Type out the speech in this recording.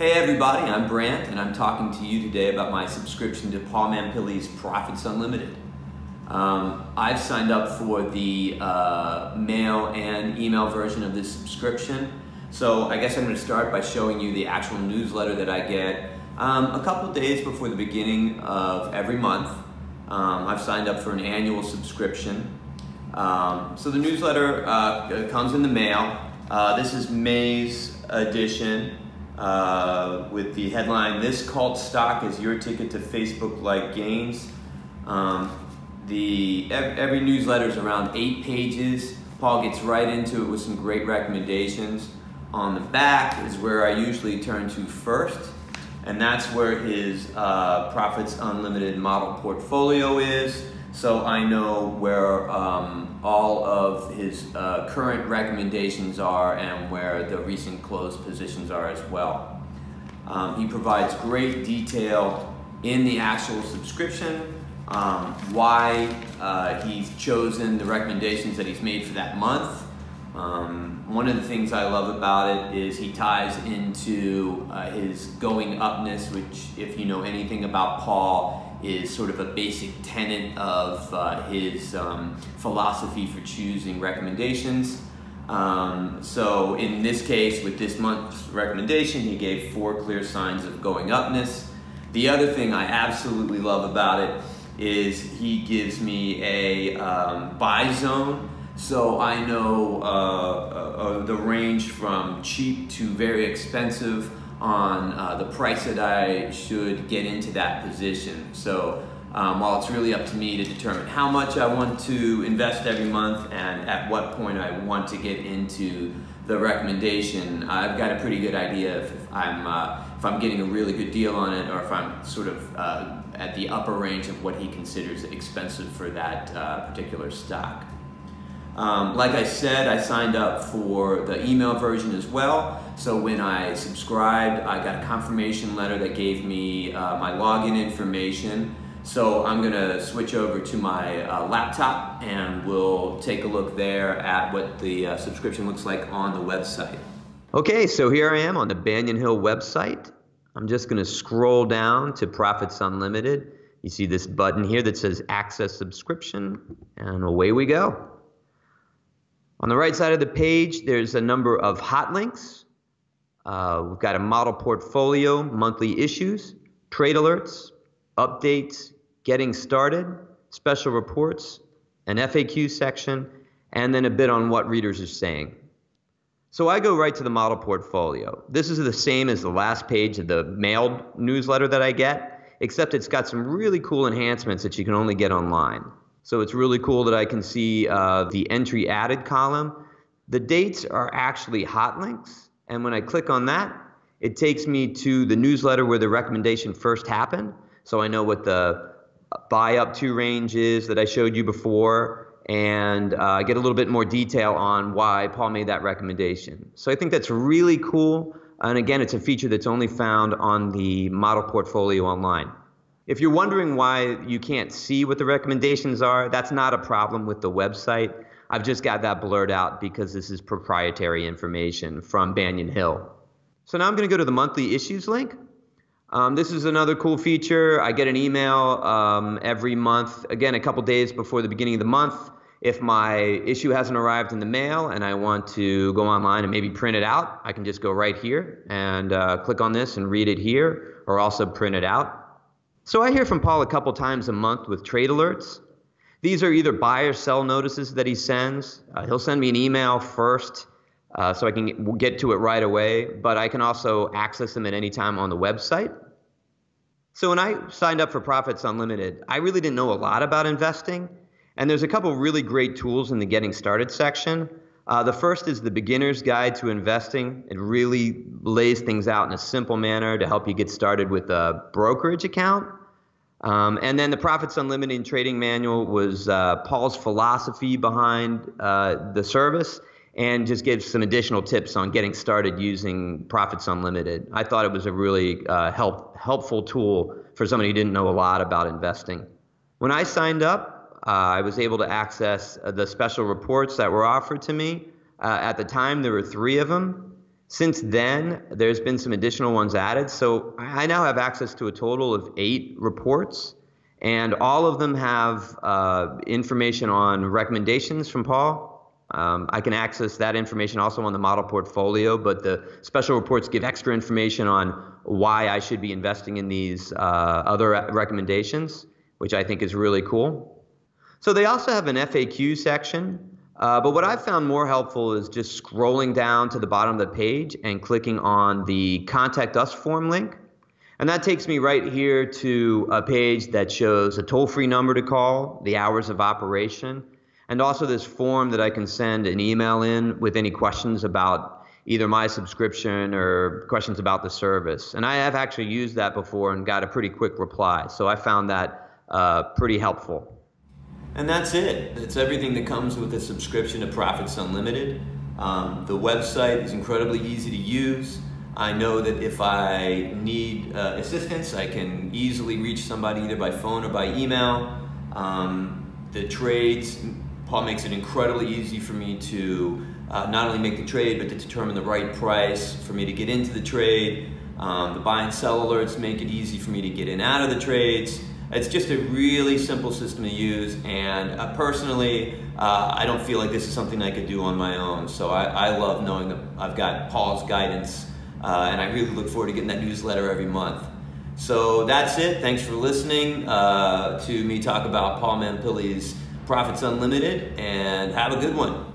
Hey everybody, I'm Brant and I'm talking to you today about my subscription to Paul Mampilly's Profits Unlimited. Um, I've signed up for the uh, mail and email version of this subscription. So I guess I'm going to start by showing you the actual newsletter that I get um, a couple days before the beginning of every month. Um, I've signed up for an annual subscription. Um, so the newsletter uh, comes in the mail. Uh, this is May's edition uh, with the headline, This Cult Stock is Your Ticket to Facebook-like Gains. Um, the, every newsletter is around eight pages. Paul gets right into it with some great recommendations. On the back is where I usually turn to first, and that's where his uh, Profits Unlimited model portfolio is. So I know where um, all of his uh, current recommendations are and where the recent closed positions are as well. Um, he provides great detail in the actual subscription, um, why uh, he's chosen the recommendations that he's made for that month. Um, one of the things I love about it is he ties into uh, his going upness, which if you know anything about Paul, is sort of a basic tenet of uh, his um, philosophy for choosing recommendations. Um, so in this case, with this month's recommendation, he gave four clear signs of going upness. The other thing I absolutely love about it is he gives me a um, buy zone. So I know uh, uh, uh the range from cheap to very expensive on uh, the price that I should get into that position. So um, while it's really up to me to determine how much I want to invest every month and at what point I want to get into the recommendation, I've got a pretty good idea if I'm, uh, if I'm getting a really good deal on it or if I'm sort of uh, at the upper range of what he considers expensive for that uh, particular stock. Um, like I said, I signed up for the email version as well. So when I subscribed, I got a confirmation letter that gave me uh, my login information. So I'm gonna switch over to my uh, laptop and we'll take a look there at what the uh, subscription looks like on the website. Okay, so here I am on the Banyan Hill website. I'm just gonna scroll down to Profits Unlimited. You see this button here that says Access Subscription, and away we go. On the right side of the page, there's a number of hot links. Uh, we've got a model portfolio, monthly issues, trade alerts, updates, getting started, special reports, an FAQ section, and then a bit on what readers are saying. So I go right to the model portfolio. This is the same as the last page of the mailed newsletter that I get, except it's got some really cool enhancements that you can only get online. So it's really cool that I can see uh, the entry added column. The dates are actually hot links. And when I click on that, it takes me to the newsletter where the recommendation first happened. So I know what the buy up to range is that I showed you before. And uh, get a little bit more detail on why Paul made that recommendation. So I think that's really cool. And again, it's a feature that's only found on the model portfolio online. If you're wondering why you can't see what the recommendations are, that's not a problem with the website. I've just got that blurred out because this is proprietary information from Banyan Hill. So now I'm going to go to the monthly issues link. Um, this is another cool feature. I get an email um, every month, again, a couple days before the beginning of the month. If my issue hasn't arrived in the mail and I want to go online and maybe print it out, I can just go right here and uh, click on this and read it here, or also print it out. So I hear from Paul a couple times a month with trade alerts. These are either buy or sell notices that he sends. Uh, he'll send me an email first uh, so I can get to it right away, but I can also access them at any time on the website. So when I signed up for Profits Unlimited, I really didn't know a lot about investing, and there's a couple really great tools in the Getting Started section. Uh, the first is the Beginner's Guide to Investing. It really lays things out in a simple manner to help you get started with a brokerage account. Um, and then the Profits Unlimited Trading Manual was uh, Paul's philosophy behind uh, the service and just gives some additional tips on getting started using Profits Unlimited. I thought it was a really uh, help, helpful tool for somebody who didn't know a lot about investing. When I signed up, uh, I was able to access uh, the special reports that were offered to me. Uh, at the time, there were three of them. Since then, there's been some additional ones added. So I now have access to a total of eight reports, and all of them have uh, information on recommendations from Paul. Um, I can access that information also on the model portfolio, but the special reports give extra information on why I should be investing in these uh, other recommendations, which I think is really cool. So they also have an FAQ section uh, but what I've found more helpful is just scrolling down to the bottom of the page and clicking on the Contact Us form link. And that takes me right here to a page that shows a toll free number to call, the hours of operation, and also this form that I can send an email in with any questions about either my subscription or questions about the service. And I have actually used that before and got a pretty quick reply. So I found that uh, pretty helpful. And that's it. It's everything that comes with a subscription to Profits Unlimited. Um, the website is incredibly easy to use. I know that if I need uh, assistance, I can easily reach somebody either by phone or by email. Um, the trades, Paul makes it incredibly easy for me to uh, not only make the trade, but to determine the right price for me to get into the trade. Um, the buy and sell alerts make it easy for me to get in out of the trades. It's just a really simple system to use, and uh, personally, uh, I don't feel like this is something I could do on my own. So I, I love knowing that I've got Paul's guidance, uh, and I really look forward to getting that newsletter every month. So that's it. Thanks for listening uh, to me talk about Paul Mampilly's Profits Unlimited, and have a good one.